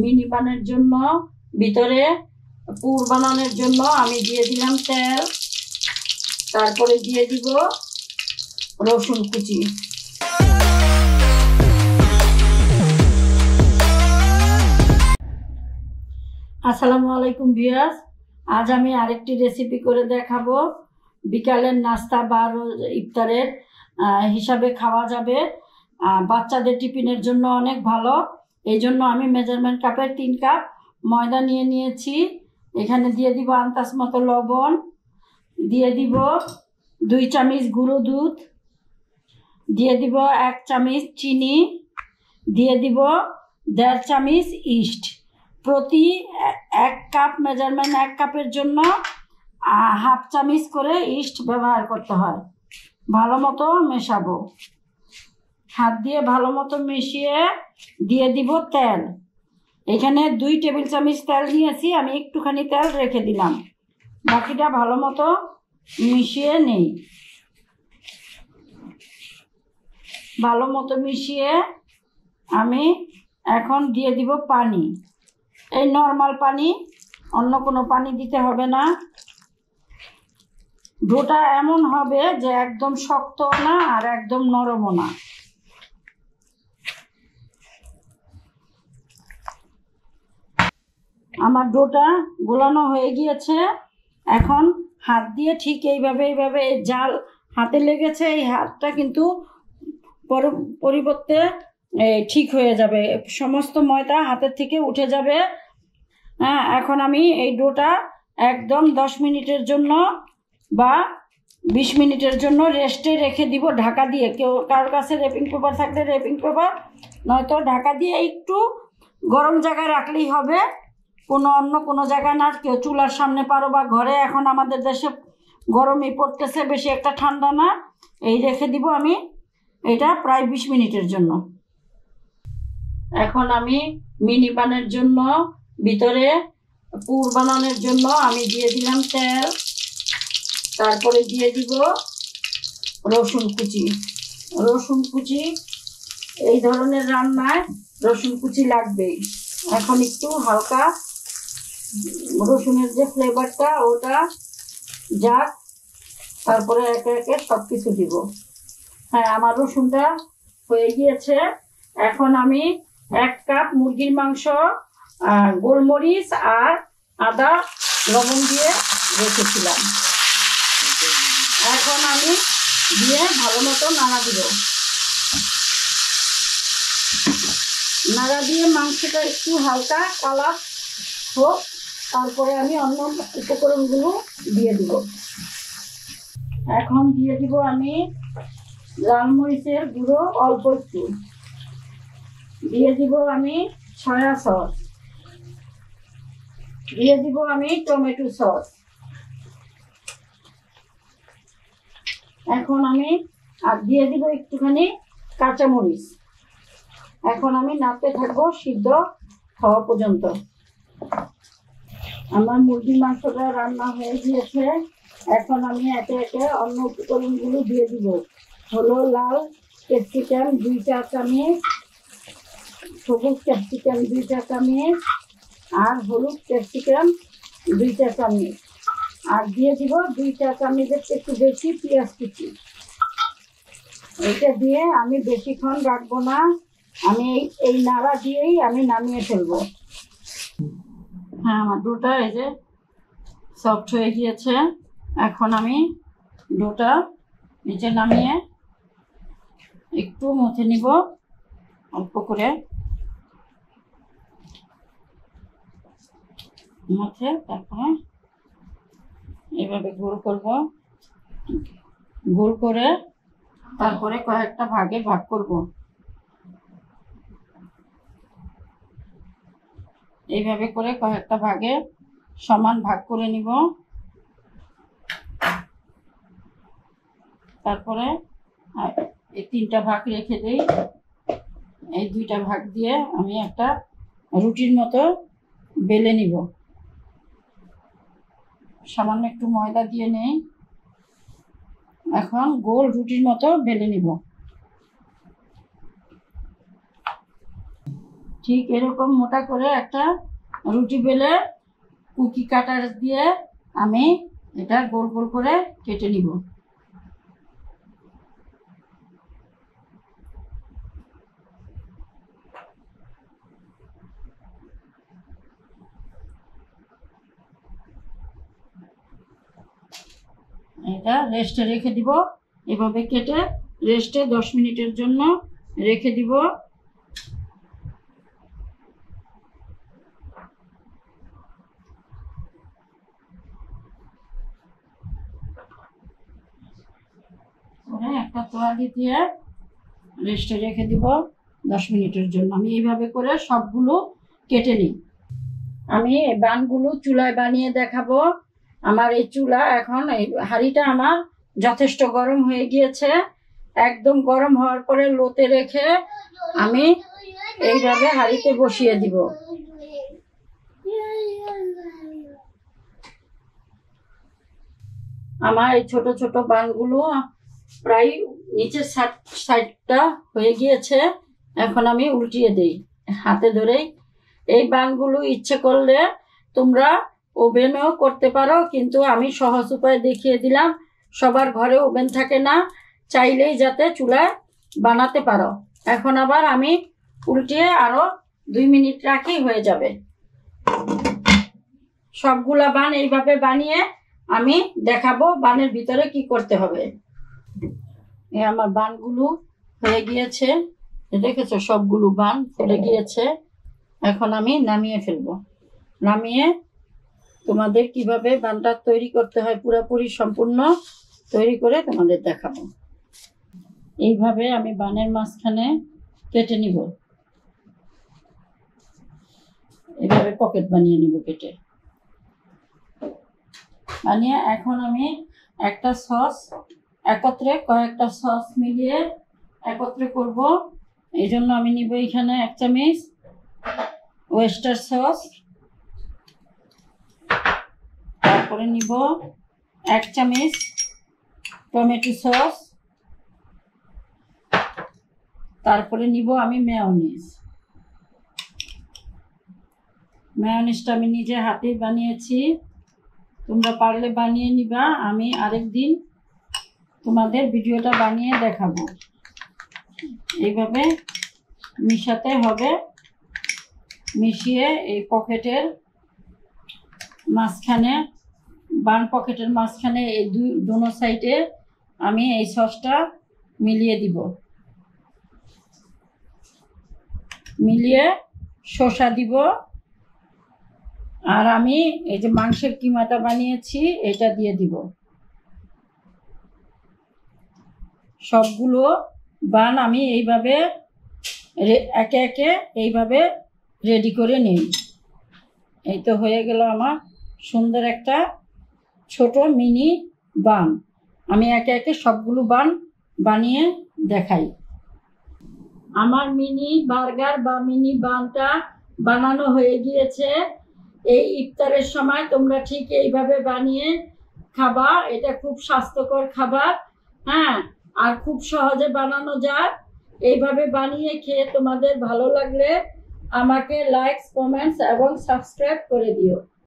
Mini বানের জন্য, ভিতরে পুর বানানোর জন্য আমি দিয়ে দিলাম তেল। তারপরে দিয়ে দিব রসুন কুচি। আসসালামু আলাইকুম ভিউয়ার্স, আজ আমি আরেকটি রেসিপি করে দেখাবো। বিকালের নাস্তা বা ইফতারের হিসাবে খাওয়া যাবে। বাচ্চাদের টিফিনের জন্য অনেক ভালো। এই জন্য আমি মেজারমেন্ট কাপের তিন কাপ ময়দা নিয়ে নিয়েছি। এখানে দিয়ে দিব আন্তাস মতো লবণ। দিয়ে দিব দুই চামচ গুঁড়ো দুধ। দিয়ে দিব এক চামচ চিনি। দিয়ে দিব দেড় চামচ ইস্ট। প্রতি এক কাপ মেজারমেন্ট এক কাপের জন্য হাফ চামচ করে ইস্ট ব্যবহার করতে হয়। ভালো মতো মেশাবো। হাত দিয়ে ভালো মতো মিশিয়ে দিয়ে দিব তেল। এখানে দুই টেবিল চামচ তেল নিয়েছি, আমি একটুখানি তেল রেখে দিলাম। বাকিটা ভালো মতো মিশিয়ে নেই। ভালো মতো মিশিয়ে আমি এখন দিয়ে দিব পানি। এই নর্মাল পানি, অন্য কোনো পানি দিতে হবে না। ডোটা এমন হবে যে একদম শক্ত না আর একদম নরমও না। আমার ডোটা গোলানো হয়ে গিয়েছে। এখন হাত দিয়ে ঠিক এইভাবে এইভাবে এই জাল হাতে লেগেছে, এই হাতটা কিন্তু পর- পরিবর্তে ঠিক হয়ে যাবে। সমস্ত ময়দা হাতের থেকে উঠে যাবে। হ্যাঁ এখন আমি এই ডোটা একদম দশ মিনিটের জন্য বা বিশ মিনিটের জন্য রেস্টে রেখে দিব ঢাকা দিয়ে। কেউ কারোর কাছে রেপিং পেপার থাকলে রেপিং পেপার, নয়তো ঢাকা দিয়ে একটু গরম জায়গায় রাখলেই হবে। কোনো অন্য কোনো জায়গায় না, কেউ চুলার সামনে পারো বা ঘরে, এখন আমাদের দেশে গরমই পড়তেছে, বেশি একটা ঠান্ডা না। এই রেখে দিব আমি এটা প্রায় বিশ মিনিটের জন্য। এখন আমি মিনি বানের জন্য, ভিতরে পুর বানানোর জন্য আমি দিয়ে দিলাম তেল। তারপরে দিয়ে দিব রসুন কুচি। রসুন কুচি, এই ধরনের রান্নায় রসুন কুচি লাগবেই। এখন একটু হালকা রসুনের যে ফ্লেভারটা ওটা যাক, তারপরে একে একে সব কিছু দিব। হ্যাঁ আমার রসুনটা হয়ে গিয়েছে। এখন আমি এক কাপ মুরগির মাংস গোলমরিচ আর আদা, লবণ দিয়ে রেখেছিলাম। এখন আমি দিয়ে ভালো মতো নাড়া দিব। নাড়া দিয়ে মাংসটা একটু হালকা কালার হোক। তারপরে আমি অন্য উপকরণগুলো দিয়ে দিব। এখন দিয়ে দিব আমি লাল মরিচের গুঁড়ো অল্প একটু। দিয়ে দিব আমি সয়া সস। দিয়ে দিব আমি টমেটো সস। এখন আমি, আর দিয়ে দিব একটুখানি কাঁচামরিচ। এখন আমি নাড়তে থাকব সিদ্ধ হওয়া পর্যন্ত। আমার মুরগির মাংসটা রান্না হয়ে গিয়েছে। এখন আমি একে একে অন্য উপকরণগুলো দিয়ে দিব। হলো লাল ক্যাপসিকাম দুই চা চামচ, সবুজ ক্যাপসিকাম দুই চা চামচ, আর হলুদ ক্যাপসিকাম দুই চা চামচ। আর দিয়ে দিব দুই চা চামচের একটু বেশি পেঁয়াজ কুচি। এটা দিয়ে আমি বেশিক্ষণ রাখব না। আমি এই এই নাড়া দিয়েই আমি নামিয়ে ফেলব। হ্যাঁ আমার ডোটা এই যে সফট হয়ে গিয়েছে। এখন আমি ডোটা নিচে নামিয়ে একটু মুছে নিব, অল্প করে। মুছে তারপরে এভাবে গোল করব। গোল করে তারপরে কয়েকটা ভাগে ভাগ করব। এইভাবে করে কয়েকটা ভাগে সমান ভাগ করে নিব। তারপরে এই তিনটা ভাগ রেখে দিই। এই দুইটা ভাগ দিয়ে আমি একটা রুটির মতো বেলে নিব। সামান্য একটু ময়দা দিয়ে নেই। এখন গোল রুটির মতো বেলে নিব। ঠিক এরকম মোটা করে একটা রুটি বেলে কুকি কাটার দিয়ে আমি এটা গোল গোল করে কেটে নিব। এটা রেস্টে রেখে দিব। এভাবে কেটে রেস্টে দশ মিনিটের জন্য রেখে দিব পরে একটা তোয়ালি দিয়ে রেস্টে রেখে দিব দশ মিনিটের জন্য। আমি এইভাবে করে সবগুলো কেটে নিই। আমি বানগুলো চুলায় বানিয়ে দেখাবো। আমার এই চুলা এখন এই হাঁড়িটা আমার যথেষ্ট গরম হয়ে গিয়েছে। একদম গরম হওয়ার পরে লোতে রেখে আমি এইভাবে হাঁড়িতে বসিয়ে দিব। আমার এই ছোট ছোট বানগুলো প্রায় নিচের সাইডটা হয়ে গিয়েছে। এখন আমি উল্টিয়ে দেই, হাতে ধরেই। এই বানগুলো ইচ্ছে করলে তোমরা ওভেনও করতে পারো, কিন্তু আমি সহজ উপায় দেখিয়ে দিলাম, সবার ঘরে ওভেন থাকে না, চাইলেই যাতে চুলায় বানাতে পারো। এখন আবার আমি উল্টিয়ে আরও দুই মিনিট রাখি, হয়ে যাবে। সবগুলা বান এইভাবে বানিয়ে আমি দেখাবো বানের ভিতরে কি করতে হবে। এ আমার বানগুলো হয়ে গিয়েছে। দেখেছ সবগুলো বান ফুলে গিয়েছে। এখন আমি নামিয়ে ফেলব। নামিয়ে তোমাদের কীভাবে বানটা তৈরি করতে হয় পুরোপুরি সম্পূর্ণ তৈরি করে তোমাদের দেখাবো। এইভাবে আমি বানের মাঝখানে কেটে নিব। এইভাবে পকেট বানিয়ে নিব কেটে। বানিয়ে এখন আমি একটা সস একত্রে কয়েকটা সস মিলিয়ে একত্রে করব। এই জন্য আমি নিব এখানে এক চামচ ওয়েস্টার সস। তারপরে নিব এক চামচ টমেটো সস। তারপরে নিব আমি মেয়নিজ মেয়নিজটা আমি নিজে হাতে বানিয়েছি। তোমরা পারলে বানিয়ে নিবা। আমি আরেক দিন তোমাদের ভিডিওটা বানিয়ে দেখাবো। এইভাবে মিশাতে হবে। মিশিয়ে এই পকেটের মাঝখানে বান পকেটের মাঝখানে এই দুই, দোনো সাইডে আমি এই সসটা মিলিয়ে দিব। মিলিয়ে শসা দিব। আর আমি এই যে মাংসের কিমাটা বানিয়েছি, এটা দিয়ে দিব। সবগুলো বান আমি এইভাবে একে একে এইভাবে রেডি করে নিই। এই তো হয়ে গেল আমার সুন্দর একটা ছোট মিনি বান। আমি একে একে সবগুলো বান বানিয়ে দেখাই। আমার মিনি বার্গার বা মিনি বানটা বানানো হয়ে গিয়েছে। এই ইফতারের সময় তোমরা ঠিক এইভাবে বানিয়ে খাবা। এটা খুব স্বাস্থ্যকর খাবার। হ্যাঁ আর খুব সহজে বানানো যায়। এইভাবে বানিয়ে খেয়ে তোমাদের ভালো লাগলে আমাকে লাইকস কমেন্টস এবং সাবস্ক্রাইব করে দিও।